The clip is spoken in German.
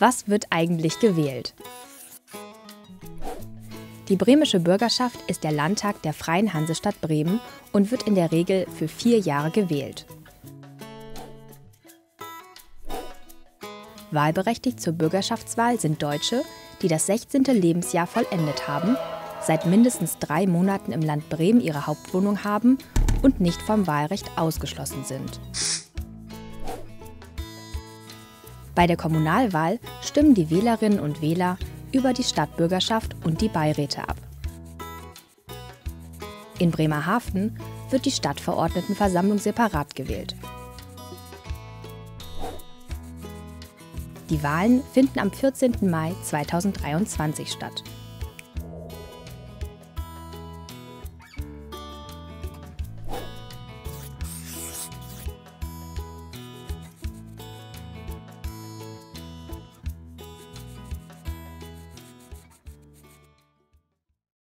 Was wird eigentlich gewählt? Die bremische Bürgerschaft ist der Landtag der Freien Hansestadt Bremen und wird in der Regel für vier Jahre gewählt. Wahlberechtigt zur Bürgerschaftswahl sind Deutsche, die das 16. Lebensjahr vollendet haben, seit mindestens drei Monaten im Land Bremen ihre Hauptwohnung haben und nicht vom Wahlrecht ausgeschlossen sind. Bei der Kommunalwahl stimmen die Wählerinnen und Wähler über die Stadtbürgerschaft und die Beiräte ab. In Bremerhaven wird die Stadtverordnetenversammlung separat gewählt. Die Wahlen finden am 14. Mai 2023 statt.